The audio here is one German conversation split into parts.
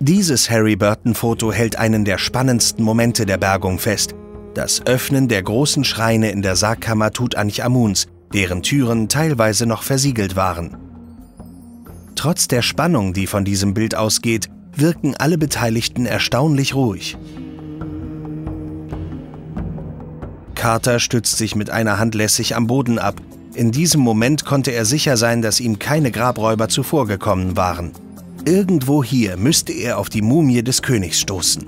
Dieses Harry Burton-Foto hält einen der spannendsten Momente der Bergung fest. Das Öffnen der großen Schreine in der Sargkammer Tutanchamuns, deren Türen teilweise noch versiegelt waren. Trotz der Spannung, die von diesem Bild ausgeht, wirken alle Beteiligten erstaunlich ruhig. Carter stützt sich mit einer Hand lässig am Boden ab. In diesem Moment konnte er sicher sein, dass ihm keine Grabräuber zuvorgekommen waren. Irgendwo hier müsste er auf die Mumie des Königs stoßen.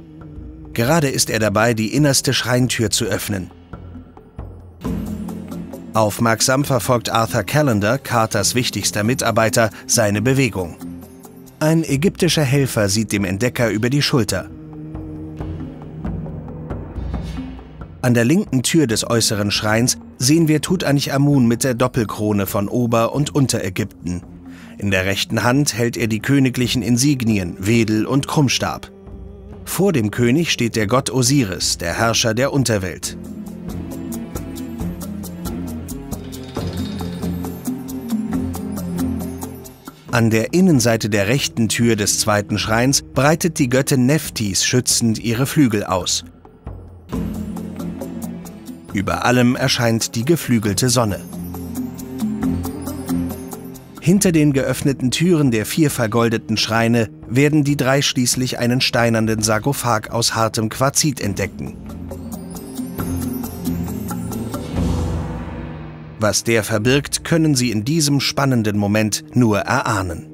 Gerade ist er dabei, die innerste Schreintür zu öffnen. Aufmerksam verfolgt Arthur Callender, Carters wichtigster Mitarbeiter, seine Bewegung. Ein ägyptischer Helfer sieht dem Entdecker über die Schulter. An der linken Tür des äußeren Schreins sehen wir Tutanchamun mit der Doppelkrone von Ober- und Unterägypten. In der rechten Hand hält er die königlichen Insignien, Wedel und Krummstab. Vor dem König steht der Gott Osiris, der Herrscher der Unterwelt. An der Innenseite der rechten Tür des zweiten Schreins breitet die Göttin Nephthys schützend ihre Flügel aus. Über allem erscheint die geflügelte Sonne. Hinter den geöffneten Türen der vier vergoldeten Schreine werden die drei schließlich einen steinernen Sarkophag aus hartem Quarzit entdecken. Was der verbirgt, können sie in diesem spannenden Moment nur erahnen.